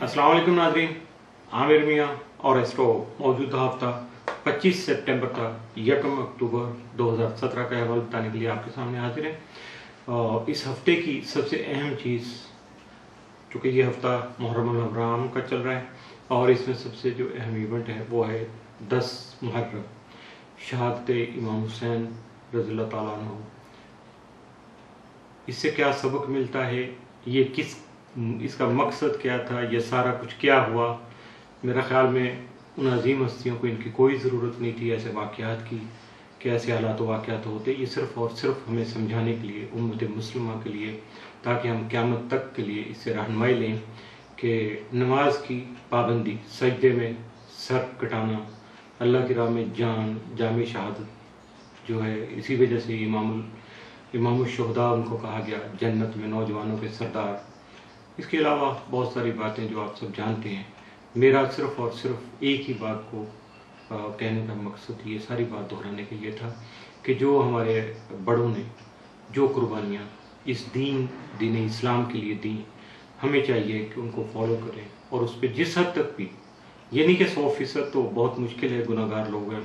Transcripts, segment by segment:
السلام علیکم ناظرین، عامر میاں اور ایسٹرو موجودہ ہفتہ پچیس سپٹمبر کا یکم اکتوبر دو ہزار سترہ کا احوال بتانے کے لیے آپ کے سامنے حاضر ہیں۔ اس ہفتے کی سب سے اہم چیز، چونکہ یہ ہفتہ محرم الابرام کا چل رہا ہے، اور اس میں سب سے جو اہم ایونٹ ہے، وہ ہے دس محرم، شہادت امام حسین رضی اللہ تعالیٰ عنہ۔ اس سے کیا سبق ملتا ہے؟ یہ کس اس کا مقصد کیا تھا؟ یہ سارا کچھ کیا ہوا؟ میرا خیال میں ان عظیم ہستیوں کو ان کی کوئی ضرورت نہیں تھی ایسے واقعات کی کہ ایسے حالات و واقعات ہوتے۔ یہ صرف اور صرف ہمیں سمجھانے کے لیے، امت مسلمہ کے لیے، تاکہ ہم قیامت تک کے لیے اس سے رہنمائی لیں کہ نماز کی پابندی، سجدے میں سر کٹانا، اللہ کی راہ میں جان، جامع شہادت جو ہے، اسی وجہ سے امام امام الشہداء ان کو کہا گیا، جنت میں نوجوانوں کے سردار۔ اس کے علاوہ بہت ساری باتیں جو آپ سب جانتے ہیں۔ میرا صرف اور صرف ایک ہی بات کو کہنے کا مقصد یہ ساری بات دہرانے کے لیے تھا کہ جو ہمارے بڑوں نے جو قربانیاں اس دین دین اسلام کے لیے دیں، ہمیں چاہیے کہ ان کو فالو کریں اور اس پہ جس حد تک بھی یہ نہیں کہ سو فیصد تو بہت مشکل ہے گناہ گار لوگ ہیں،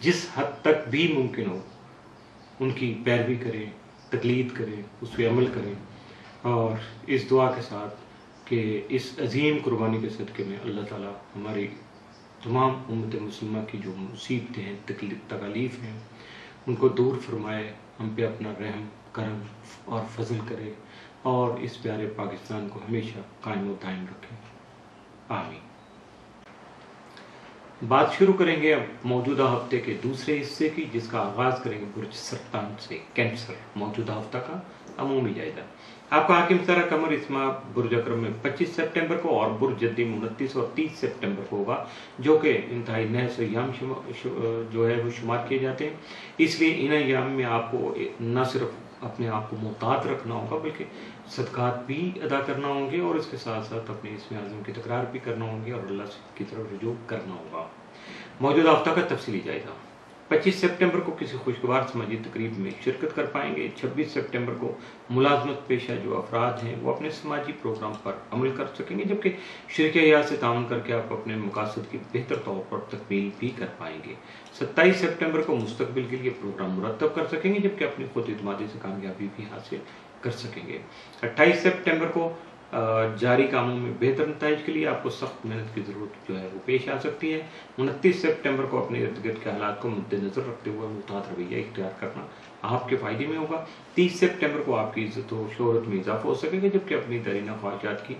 جس حد تک بھی ممکن ہو ان کی پیروی کریں، تقلید کریں، اس پہ عمل کریں۔ اور اس دعا کے ساتھ کہ اس عظیم قربانی کے صدقے میں اللہ تعالیٰ ہماری تمام امت مسلمہ کی جو مصیبتیں ہیں، تکلیف ہیں، ان کو دور فرمائے، ہم پہ اپنا رحم، کرم اور فضل کرے اور اس پیارے پاکستان کو ہمیشہ قائم و دائم رکھے۔ آمین۔ بات شروع کریں گے اب موجودہ ہفتے کے دوسرے حصے کی، جس کا آغاز کریں گے برج سرطان سے، کینسر، موجودہ ہفتہ کا عمومی جائزہ۔ آپ کا حاکم سارا کمر اسما برج اکرم میں پچیس سپٹمبر کو اور برج جدیم انتیس اور تیس سپٹمبر کو ہوگا، جو کہ انتہائی نئے ایام جو ہے وہ شمار کیے جاتے ہیں۔ اس لیے ان ایام میں آپ کو نہ صرف اپنے آپ کو محتاط رکھنا ہوگا، بلکہ صدقات بھی ادا کرنا ہوں گے اور اس کے ساتھ ساتھ اپنے اس میں عظم کی تکرار بھی کرنا ہوں گے اور اللہ کی طرف رجوع کرنا ہوگا۔ موجودہ ہفتہ کا تفصیلی جائزہ۔ پچیس سپٹمبر کو کسی خوشگوار سماجی تقریب میں شرکت کر پائیں گے۔ چھبیس سپٹمبر کو ملازمت پیشہ جو افراد ہیں وہ اپنے سماجی پروگرام پر عمل کر سکیں گے، جبکہ شرکہ حیات سے تعاون کر کے آپ اپنے مقاصد کی بہتر طور پر تکمیل بھی کر پائیں گے۔ ستائیس سپٹمبر کو مستقبل کے لیے پروگرام مرتب کر سکیں گے، جبکہ اپنی خود اعتمادی سے کامیابی بھی حاصل کر سکیں گے۔ اٹھائیس سپٹمبر کو جاری کاموں میں بہتر نتائج کے لیے آپ کو سخت محنت کی ضرورت جو ہے وہ پیش آ سکتی ہے۔ انتیس سپٹمبر کو اپنے ارد گرد کے حالات کو مد نظر رکھتے ہوئے محتاط رویہ اختیار کرنا آپ کے فائدے میں ہوگا۔ تیس سپٹمبر کو آپ کی عزت و شہرت میں اضافہ ہو سکے گا، جبکہ اپنی ترینہ خواہشات کی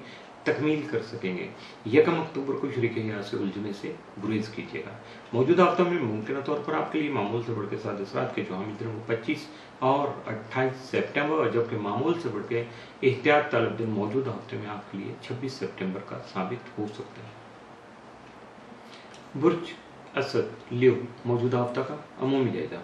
تکمیل کر سکیں گے۔ یکم اکتوبر کو شریک یہاں سے الجھنے سے گریز کیجیے گا۔ موجودہ ہفتہ میں ممکنہ طور پر آپ کے لیے معمول سے بڑھ کے ساتھ اثرات کے جو حامل دن وہ پچیس اور اٹھائیس سپٹمبر، اور جبکہ معمول سے بڑھ کے احتیاط طالب دن موجودہ ہفتے میں آپ کے لیے چھبیس سپٹمبر کا ثابت ہو سکتا ہے۔ برج اسد لیو، موجودہ ہفتہ کا عمومی جائزہ۔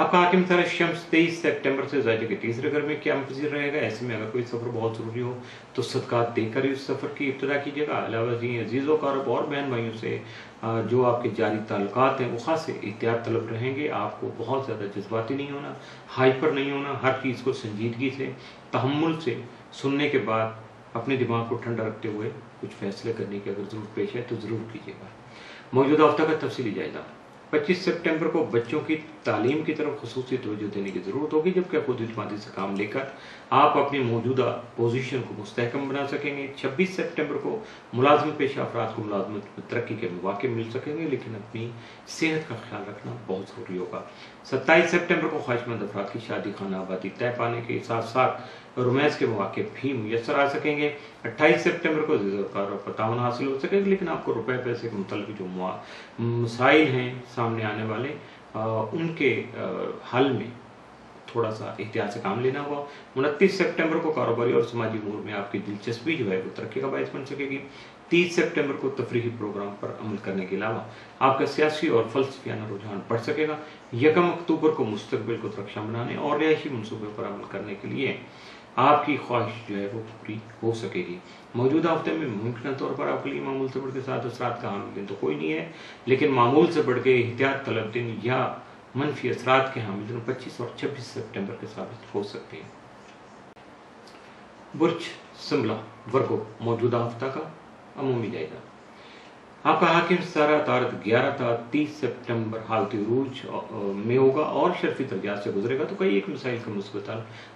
آپ کا حاکم سر شمس تیئیس سپٹمبر سے زائدہ کے تیسرے گھر میں کیا پذیر رہے گا؟ ایسے میں اگر کوئی سفر بہت ضروری ہو تو صدقات دے کر اس سفر کی ابتدا کیجیے گا۔ علاوہ جی عزیز و کارب اور بہن بھائیوں سے جو آپ کے جاری تعلقات ہیں، وہ خاص احتیاط طلب رہیں گے۔ آپ کو بہت زیادہ جذباتی نہیں ہونا ہائپر نہیں ہونا، ہر چیز کو سنجیدگی سے، تحمل سے سننے کے بعد اپنے دماغ کو ٹھنڈا رکھتے ہوئے کچھ فیصلے کرنے کی اگر ضرورت پیش ہے تو ضرور کیجیے گا۔ موجودہ ہفتہ کا تفصیلی جائزہ۔ پچیس سپٹمبر کو بچوں کی تعلیم کی طرف خصوصی توجہ دینے کی ضرورت ہوگی جبکہ خود اعتمادی سے کام لے کر آپ اپنی موجودہ پوزیشن کو مستحکم بنا سکیں گے۔ چھبیس سپٹمبر کو ملازمت پیشہ افراد کو ملازمت میں ترقی کے مواقع مل سکیں گے، لیکن اپنی صحت کا خیال رکھنا بہت ضروری ہوگا۔ ستائیس سپٹمبر کو خواہش مند افراد کی شادی خانہ آبادی طے پانے کے ساتھ ساتھ رومیز کے مواقع بھی میسر آ سکیں گے۔ اٹھائیس سپٹمبر کو کار اور پتاون حاصل ہو سکے گا، لیکن آپ کو روپے پیسے کے متعلق جو مسائل ہیں سامنے آنے والے ان کے حل میں تھوڑا سا احتیاط سے کام لینا ہوا۔ انتیس سپٹمبر کو کاروباری اور سماجی امور میں آپ کی دلچسپی جو ہے وہ ترقی کا باعث بن سکے گی۔ تیس سپٹمبر کو تفریحی پروگرام پر عمل کرنے کے علاوہ آپ کا سیاسی اور فلسفیانہ رجحان بڑھ سکے گا۔ یکم اکتوبر کو مستقبل کو ترقشہ بنانے اور رہائشی منصوبے پر عمل کرنے کے لیے آپ کی خواہش جو ہے وہ پوری ہو سکے گی۔ موجودہ ہفتے میں ممکنہ طور پر آپ کے لیے معمول سے بڑھ کے ساتھ اثرات کا حامل دن تو کوئی نہیں ہے، لیکن معمول سے بڑھ کے احتیاط طلب دن یا منفی اثرات کے حامل دن پچیس اور چھبیس سپٹمبر کے ثابت ہو سکتے ہیں۔ برج سملہ ورگو موجودہ ہفتہ کا عمومی جائزہ آپ کا حاکم ستارہ تارت گیارہ تا تیس سپٹمبر حالتی عروج میں ہوگا اور شرفی درجات سے گزرے گا۔ تو کئی ایک مسائل کا مثبت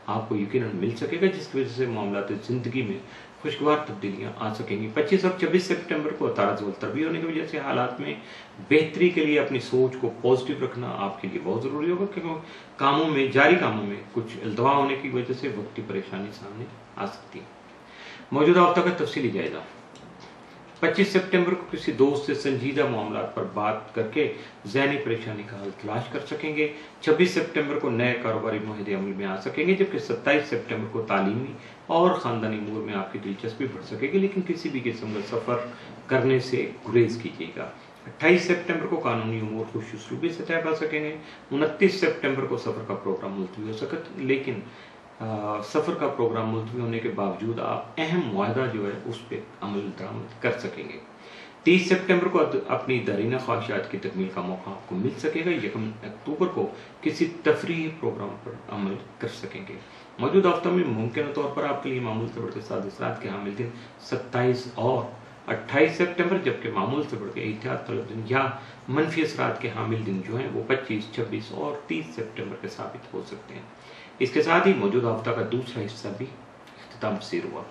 آپ کو یقیناً مل سکے گا، جس کی وجہ سے معاملات زندگی میں خوشگوار تبدیلیاں آ سکیں گی۔ پچیس اور چوبیس سپٹمبر کو تارت زول تربی ہونے کی وجہ سے حالات میں بہتری کے لیے اپنی سوچ کو پازیٹیو رکھنا آپ کے لیے بہت ضروری ہوگا، کیونکہ کاموں میں، جاری کاموں میں کچھ التوا ہونے کی وجہ سے وقتی پریشانی سامنے آ سکتی ہے۔ موجودہ ہفتہ کا تفصیلی جائزہ۔ پچیس سپٹمبر کو کسی دوست سے سنجیدہ معاملات پر بات کر کے ذہنی پریشانی کا حل تلاش کر سکیں گے۔ چھبیس سپٹمبر کو نئے کاروباری معاہدے عمل میں آ سکیں گے، جبکہ ستائیس سپٹمبر کو تعلیمی اور خاندانی امور میں آپ کی دلچسپی بڑھ سکے گی، لیکن کسی بھی قسم کا سفر کرنے سے گریز کیجیے گا۔ اٹھائیس سپٹمبر کو قانونی امور خوش اسلوبی سے طے پا سکیں گے۔ انتیس سپٹمبر کو سفر کا پروگرام ملتوی ہو سکتا لیکن سفر کا پروگرام ملتوی ہونے کے باوجود آپ اہم معاہدہ جو ہے اس پہ عمل درآمد کر سکیں گے۔ تیس سپٹمبر کو اپنی درینہ خواہشات کی تکمیل کا موقع آپ کو مل سکے گا۔ یکم اکتوبر کو کسی تفریحی پروگرام پر عمل کر سکیں گے۔ موجود ہفتہ میں ممکنہ طور پر آپ کے لیے معمول سے بڑھ کے سات اثرات کے حامل دن ستائیس اور اٹھائیس سپٹمبر، جبکہ معمول سے بڑھ کے احتیاط طلب دن یا منفی اثرات کے حامل دن جو ہیں وہ پچیس، چھبیس اور تیس سپٹمبر کے ثابت ہو سکتے ہیں۔ اس کے ساتھ ہی موجودہ ہفتہ کا دوسرا حصہ بھی اختتام پذیر ہوا۔